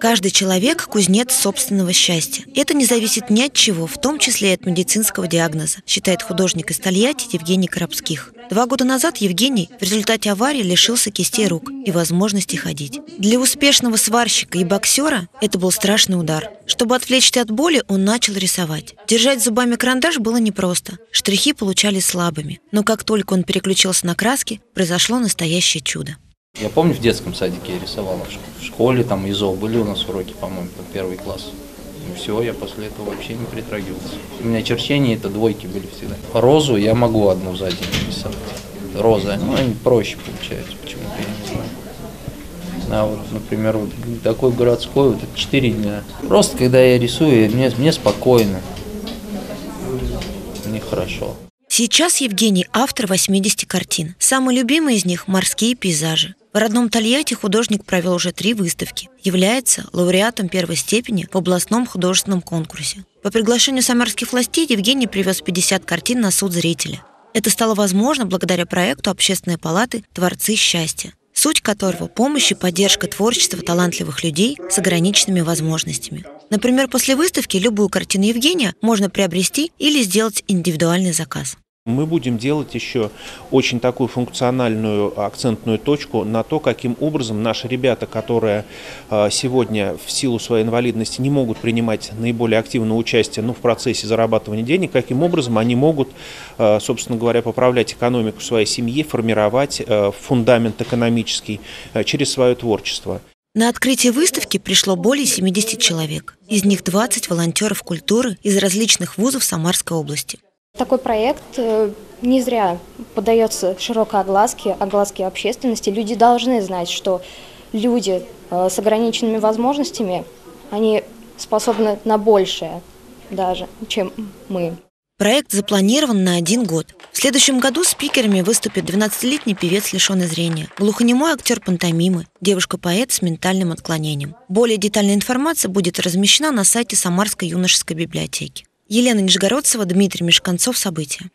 Каждый человек – кузнец собственного счастья. Это не зависит ни от чего, в том числе и от медицинского диагноза, считает художник из Тольятти Евгений Коробских. Два года назад Евгений в результате аварии лишился кистей рук и возможности ходить. Для успешного сварщика и боксера это был страшный удар. Чтобы отвлечься от боли, он начал рисовать. Держать зубами карандаш было непросто. Штрихи получались слабыми. Но как только он переключился на краски, произошло настоящее чудо. Я помню, в детском садике я рисовал, в школе там ИЗО были у нас уроки, по-моему, первый класс. И все, я после этого вообще не притрагивался. У меня черчения это двойки были всегда. Розу я могу одну за день рисовать. Роза, ну они проще получаются, почему-то я не знаю. А вот, например, вот такой городской, вот это 4 дня. Просто когда я рисую, мне, мне спокойно, мне хорошо. Сейчас Евгений автор 80 картин. Самые любимые из них – морские пейзажи. В родном Тольятти художник провел уже три выставки. Является лауреатом первой степени в областном художественном конкурсе. По приглашению самарских властей Евгений привез 50 картин на суд зрителя. Это стало возможно благодаря проекту Общественной палаты «Творцы счастья», суть которого – помощь и поддержка творчества талантливых людей с ограниченными возможностями. Например, после выставки любую картину Евгения можно приобрести или сделать индивидуальный заказ. Мы будем делать еще очень такую функциональную акцентную точку на то, каким образом наши ребята, которые а, сегодня в силу своей инвалидности не могут принимать наиболее активное участие ну, в процессе зарабатывания денег, каким образом они могут, а, собственно говоря, поправлять экономику своей семьи, формировать а, фундамент экономический через свое творчество. На открытие выставки пришло более 70 человек. Из них 20 волонтеров культуры из различных вузов Самарской области. Такой проект э, не зря подается широкой огласке, огласке общественности. Люди должны знать, что люди э, с ограниченными возможностями, они способны на большее даже, чем мы. Проект запланирован на один год. В следующем году спикерами выступит 12-летний певец лишенный зрения, глухонемой актер пантомимы, девушка-поэт с ментальным отклонением. Более детальная информация будет размещена на сайте Самарской юношеской библиотеки. Елена Нижегородцева, Дмитрий Мешканцов. События.